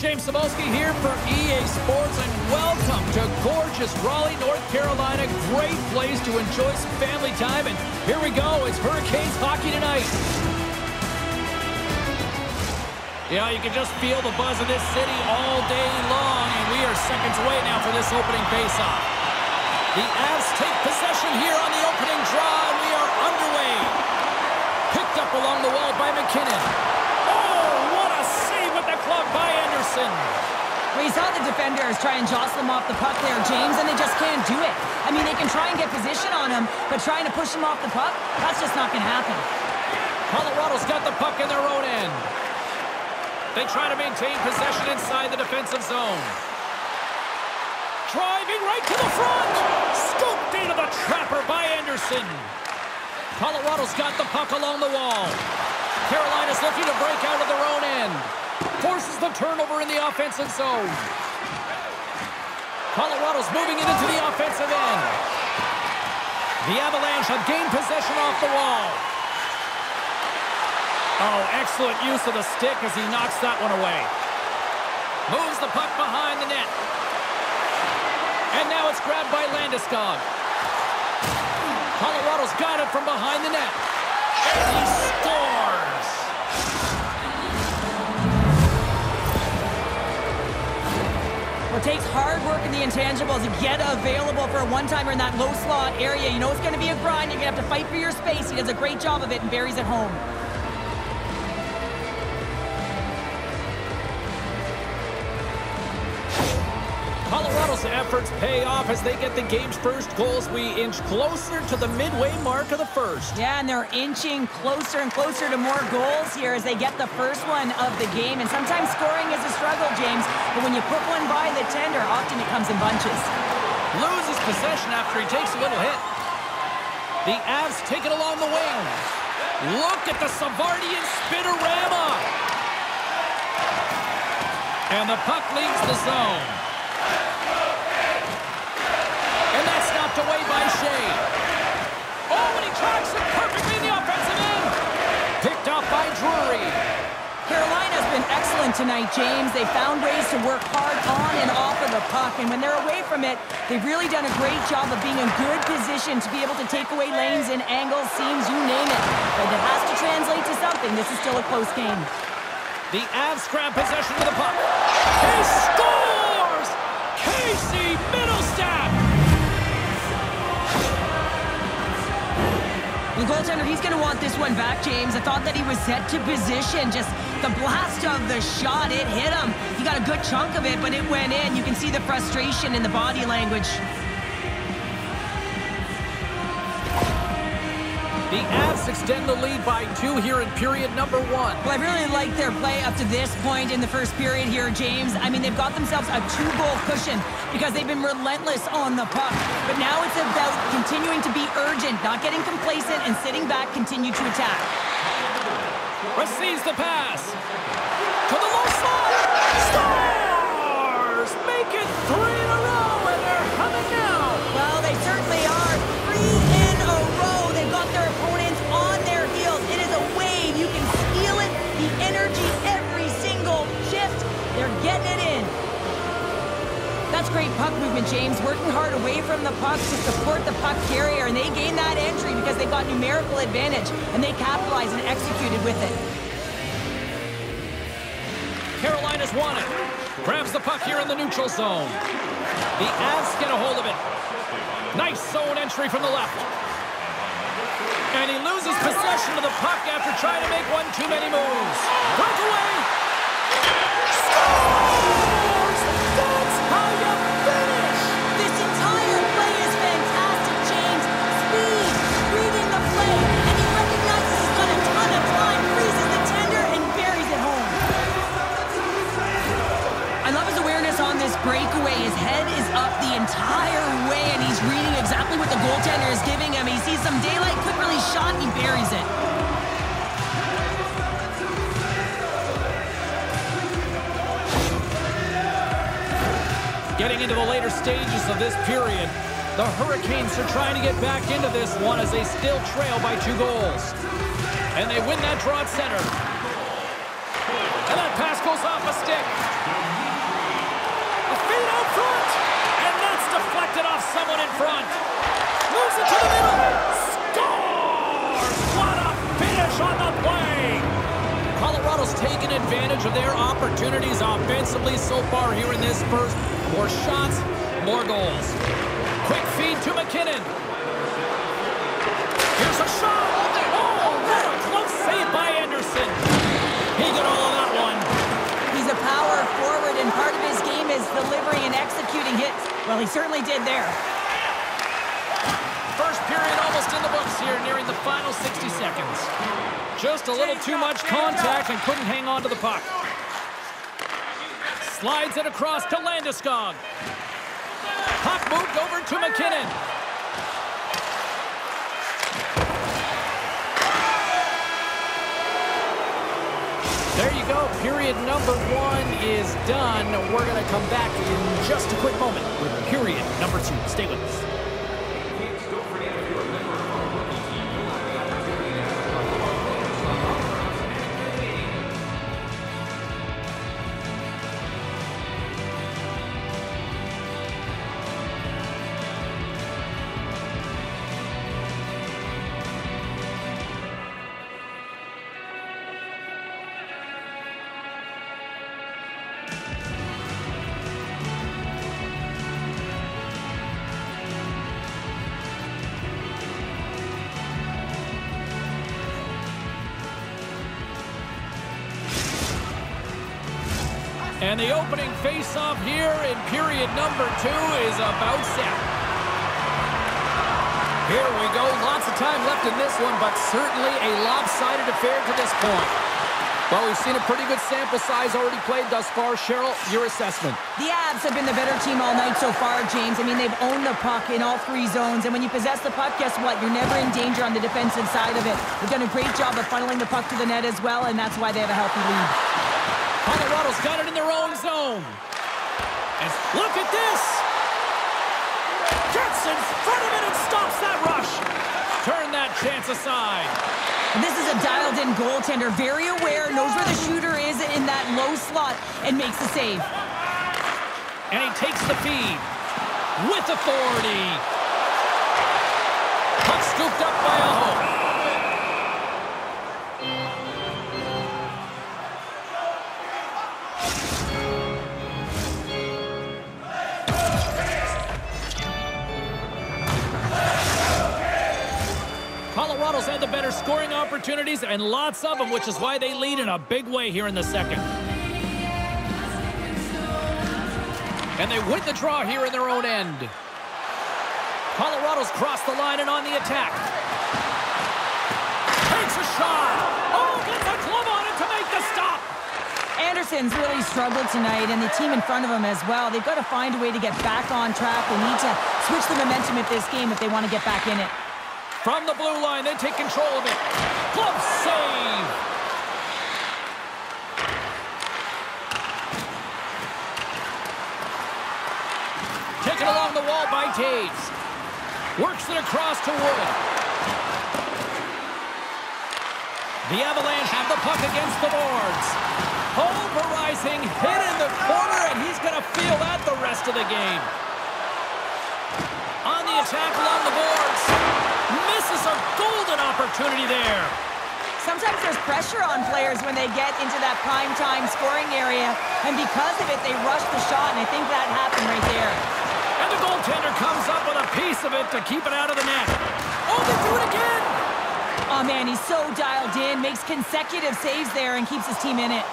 James Cybulski here for EA Sports, and welcome to gorgeous Raleigh, North Carolina. Great place to enjoy some family time, and here we go. It's Hurricanes hockey tonight. Yeah, you can just feel the buzz of this city all day long, and we are seconds away now for this opening faceoff. The Avs take possession here on the opening draw, and we are underway. Picked up along the wall by MacKinnon. Oh, what a save with MacKinnon by We saw the defenders try and jostle him off the puck there, James, and they just can't do it. I mean, they can try and get position on him, but trying to push him off the puck, that's just not going to happen. Colorado's got the puck in their own end. They try to maintain possession inside the defensive zone. Driving right to the front. Scooped into the trapper by Anderson. Colorado's got the puck along the wall. Carolina's looking to break out of their own end. Forces the turnover in the offensive zone. Colorado's moving it into the offensive end. The Avalanche have gained possession off the wall. Oh, excellent use of the stick as he knocks that one away. Moves the puck behind the net. And now it's grabbed by Landeskog. Colorado's got it from behind the net. And he scores! It takes hard work in the intangibles to get available for a one-timer in that low slot area. You know it's going to be a grind. You're going to have to fight for your space. He does a great job of it and buries it home. Efforts pay off as they get the game's first goals. We inch closer to the midway mark of the first. Yeah, and they're inching closer and closer to more goals here as they get the first one of the game. And sometimes scoring is a struggle, James, but when you put one by the tender, often it comes in bunches. Loses possession after he takes a little hit. The Avs take it along the wing. Look at the Savardian spinorama. And the puck leaves the zone. Oh, and he tracks it perfectly in the offensive end. Picked off by Drury. Carolina's been excellent tonight, James. They found ways to work hard on and off of the puck, and when they're away from it, they've really done a great job of being in good position to be able to take away lanes and angles, seams, you name it. But it has to translate to something. This is still a close game. The Avs grab possession with the puck. He scores! Casey goaltender, he's going to want this one back, James. I thought that he was set to position. Just the blast of the shot, it hit him. He got a good chunk of it, but it went in. You can see the frustration in the body language. The Avs extend the lead by two here in period number one. Well, I really like their play up to this point in the first period here, James. I mean, they've got themselves a two-goal cushion because they've been relentless on the puck. But now it's about continuing to be urgent, not getting complacent, and sitting back, continue to attack. Receives the pass. To the low slot. Stars! Make it three in a row, great puck movement, James. Working hard away from the puck to support the puck carrier, and they gained that entry because they got numerical advantage, and they capitalized and executed with it. Carolina's won it. Grabs the puck here in the neutral zone. The Avs get a hold of it. Nice zone entry from the left. And he loses possession of the puck after trying to make one too many moves. Breakaway! breakaway. Stages of this period, the Hurricanes are trying to get back into this one as they still trail by two goals. And they win that draw at center. And that pass goes off a stick. A feed out front. And that's deflected off someone in front. Moves it to the middle. What a finish on the play. Colorado's taken advantage of their opportunities offensively so far here in this first. More shots, more goals. Quick feed to MacKinnon. Here's a shot. Oh, what a close save by Anderson. He got all of that one. He's a power forward, and part of his game is delivering and executing hits. Well, he certainly did there. First period almost in the books here, nearing the final 60 seconds. Just a little too much contact and couldn't hang on to the puck. Slides it across to Landeskog. Puck moved over to MacKinnon. There you go. Period number one is done. We're going to come back in just a quick moment with period number two. Stay with us. And the opening face-off here in period number two is about set. Here we go. Lots of time left in this one, but certainly a lopsided affair to this point. Well, we've seen a pretty good sample size already played thus far. Cheryl, your assessment. The Avs have been the better team all night so far, James. I mean, they've owned the puck in all three zones, and when you possess the puck, guess what? You're never in danger on the defensive side of it. They've done a great job of funneling the puck to the net as well, and that's why they have a healthy lead. Colorado's got it in their own zone. And look at this! Gets in front of it and stops that rush. Turn that chance aside. This is a dialed-in goaltender, very aware, knows where the shooter is in that low slot, and makes the save. And he takes the feed with authority. Puck scooped up by Aho. Colorado's had the better scoring opportunities and lots of them, which is why they lead in a big way here in the second. And they win the draw here in their own end. Colorado's crossed the line and on the attack. Takes a shot. Oh, gets a glove on it to make the stop. Anderson's really struggled tonight, and the team in front of him as well. They've got to find a way to get back on track. They need to switch the momentum of this game if they want to get back in it. From the blue line, they take control of it. Glove save. Taken along the wall by Toews. Works it across to Wood. The Avalanche have the puck against the boards. Pulverizing, hit in the corner, and he's going to feel that the rest of the game. On the attack along the boards. Misses a golden opportunity there. Sometimes there's pressure on players when they get into that prime time scoring area, and because of it, they rush the shot, and I think that happened right there. And the goaltender comes up with a piece of it to keep it out of the net. Oh, they do it again! Oh, man, he's so dialed in, makes consecutive saves there, and keeps his team in it.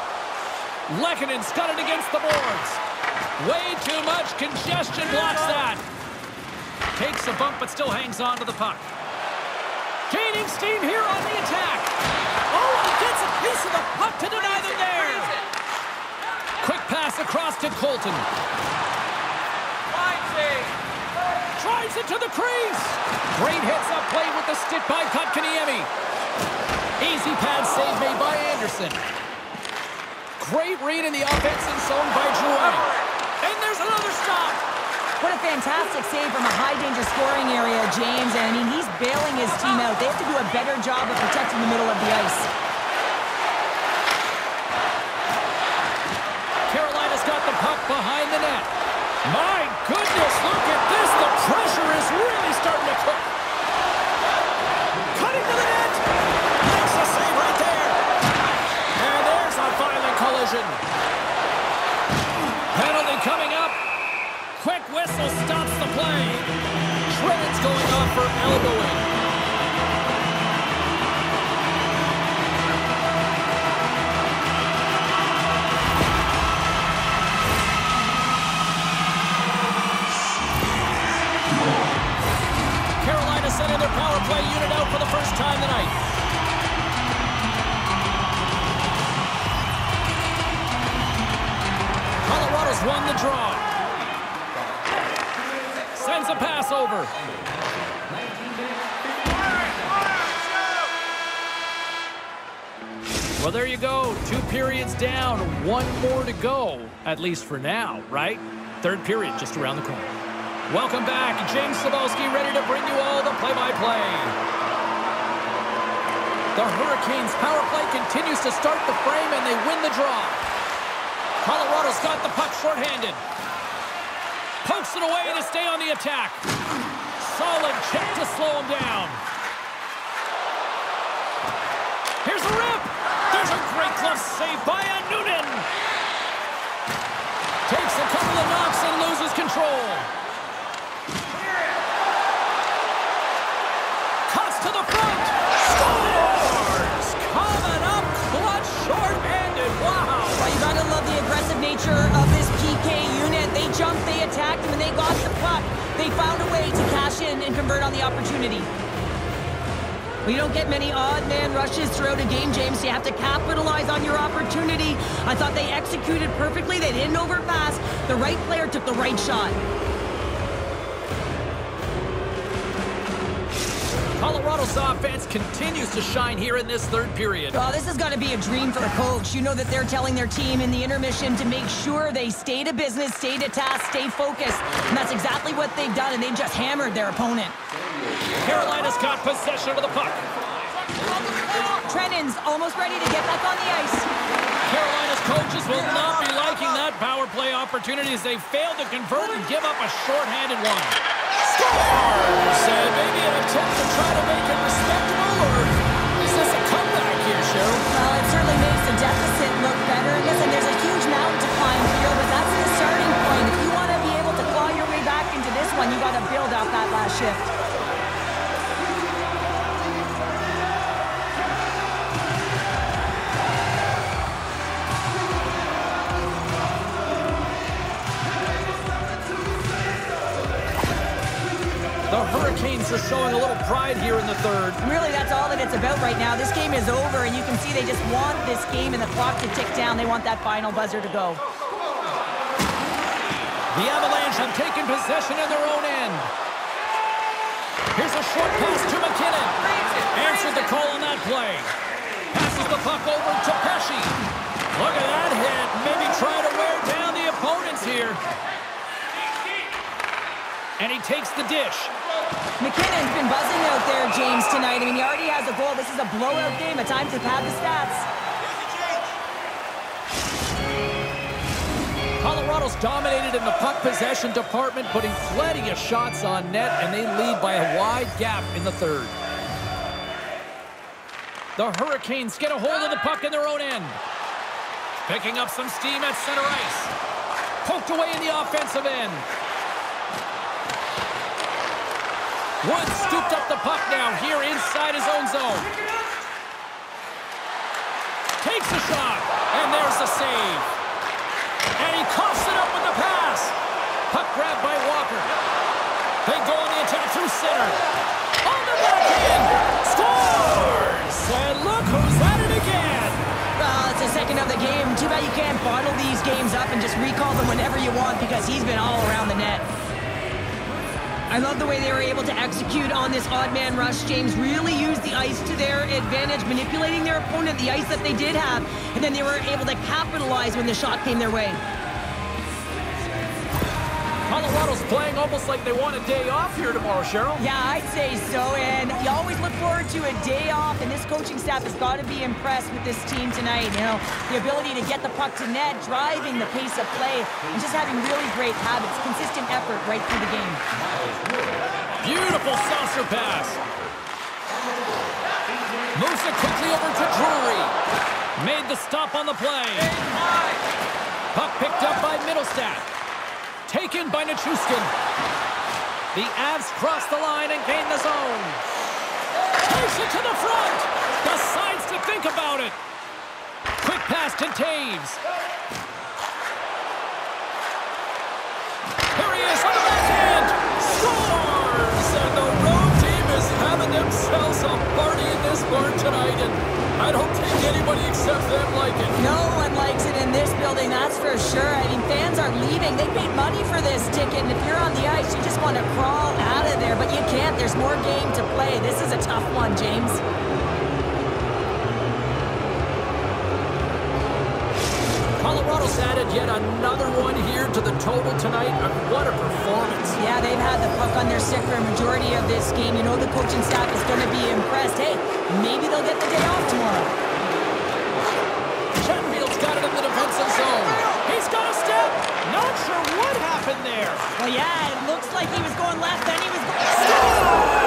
Lehkonen's got it against the boards. Way too much congestion blocks that. Takes a bump, but still hangs on to the puck. Gaining steam here on the attack. Oh, and gets a piece of the puck to deny them there. Quick pass across to Colton. Drives it to the crease. Great hits up play with the stick by Kotkaniemi. Easy pad save made by Anderson. Great read in the offensive zone by Drouin. And there's another stop. What a fantastic save from a high-danger scoring area, James. And, I mean, he's bailing his team out. They have to do a better job of protecting the middle of the ice. play. Trent's going up for elbowing. Well, there you go. Two periods down, one more to go, at least for now, right? Third period just around the corner. Welcome back. James Cybulski ready to bring you all the play-by-play. The Hurricanes power play continues to start the frame, and they win the draw. Colorado's got the puck shorthanded. Pokes it away to stay on the attack. Solid check to slow him down. Here's a rip. A save by a Noonan. Takes a couple of knocks and loses control. Cuts to the front. Scores! Coming up clutch short-handed. Wow. You gotta love the aggressive nature of this PK unit. They jumped, they attacked, and when they got the puck, they found a way to cash in and convert on the opportunity. We don't get many odd man rushes throughout a game, James. You have to capitalize on your opportunity. I thought they executed perfectly. They didn't overpass. The right player took the right shot. Colorado's offense continues to shine here in this third period. Oh, this has got to be a dream for a coach. You know that they're telling their team in the intermission to make sure they stay to business, stay to task, stay focused. And that's exactly what they've done, and they've just hammered their opponent. Carolina's got possession of the puck. Trennan's almost ready to get back on the ice. Carolina's coaches will not be liking that power play opportunity as they fail to convert and give up a shorthanded one. Scores! And maybe an attempt to try to make it respectable, or is this a comeback here, Cheryl? Well, it certainly makes the deficit look better. Listen, there's a huge mountain to climb here, but that's the starting point. If you want to be able to claw your way back into this one, you got to build off that last shift. Showing a little pride here in the third. Really, that's all that it's about right now. This game is over, and you can see they just want this game and the clock to tick down. They want that final buzzer to go. The Avalanche have taken possession in their own end. Here's a short pass to MacKinnon. Answered the call on that play. Passes the puck over to Pesce. Look at that hit. Maybe try to wear down the opponents here. And he takes the dish. MacKinnon's been buzzing out there, James, tonight. I mean, he already has a goal. This is a blowout game. A time to pad the stats. Colorado's dominated in the puck possession department, putting plenty of shots on net, and they lead by a wide gap in the third. The Hurricanes get a hold of the puck in their own end. Picking up some steam at center ice. Poked away in the offensive end. Woods scooped up the puck now here inside his own zone. Takes a shot, and there's the save. And he coughs it up with the pass. Puck grabbed by Walker. They go on the attack through center. On the backhand. Scores! And look who's at it again. Well, it's the second of the game. Too bad you can't bottle these games up and just recall them whenever you want because he's been all around the net. I love the way they were able to execute on this odd man rush. James really used the ice to their advantage, manipulating their opponent, the ice that they did have, and then they were able to capitalize when the shot came their way. Colorado's playing almost like they want a day off here tomorrow, Cheryl. Yeah, I'd say so, and you always look forward to a day off, and this coaching staff has got to be impressed with this team tonight. You know, the ability to get the puck to net, driving the pace of play, and just having really great habits, consistent effort right through the game. Beautiful saucer pass. Moves it quickly over to Drury. Made the stop on the play. Puck picked up by Mittelstadt. Taken by Nichushkin. The Avs cross the line and gain the zone. Takes it to the front. Decides to think about it. Quick pass to Toews. Here he is on the backhand. Scores! And the road team is having themselves a party in this barn tonight. I don't think anybody except them like it. No one likes it in this building, that's for sure. I mean, fans are leaving. They paid money for this ticket, and if you're on the ice, you just want to crawl out of there, but you can't. There's more game to play. This is a tough one, James. Colorado's added yet another one here to the total tonight. What a performance. Yeah, they've had the puck on their stick for a majority of this game. You know the coaching staff is going to be impressed. Hey, maybe they'll get the day off tomorrow. Chatfield's got it in the defensive zone. He's got a step. Not sure what happened there. Well, yeah, it looks like he was going left, then he was going... Scores!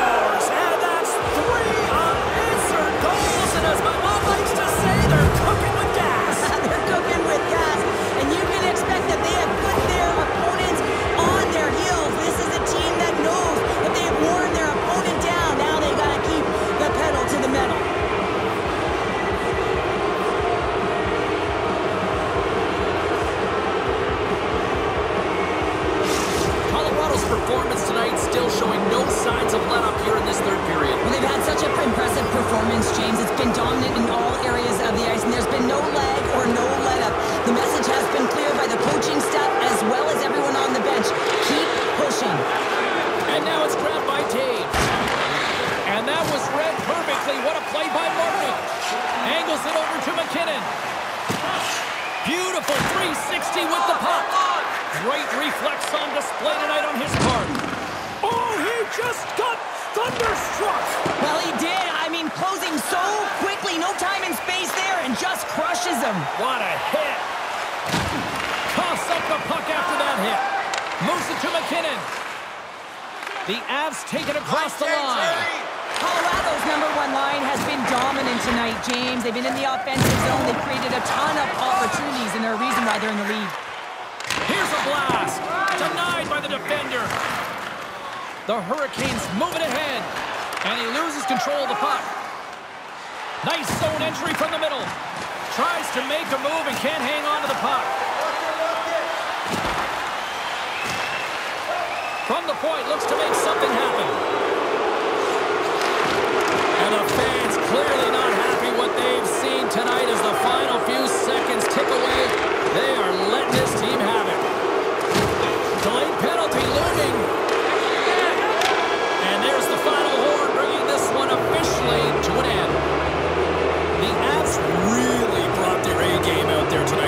Performance tonight still showing no signs of let up here in this third period. Well, they've had such an impressive performance, James. It's been dominant in all areas of the ice, and there's been no lag or no let-up. The message has been clear by the coaching staff as well as everyone on the bench. Keep pushing. And now it's grabbed by Toews. And that was read perfectly. What a play by Martin. Angles it over to MacKinnon. Beautiful 360 with the puck. Great reflex on display tonight on his part. Oh, he just got thunderstruck. Well, he did. I mean, closing so quickly, no time and space there, and just crushes him. What a hit. Coughs up the puck after that hit. Moves it to MacKinnon. The Avs take it across the line. Colorado's number one line has been dominant tonight, James. They've been in the offensive zone. They've created a ton of opportunities, and they're a reason why they're in the lead. Here's a blast denied by the defender. The Hurricanes move it ahead. And he loses control of the puck. Nice zone entry from the middle. Tries to make a move and can't hang on to the puck. From the point, looks to make something happen. And the fans clearly not happy what they've seen tonight as the final few seconds tick away. They are letting this team have it. Time penalty looming. And there's the final horn, bringing this one officially to an end. The Avs really brought their A game out there tonight.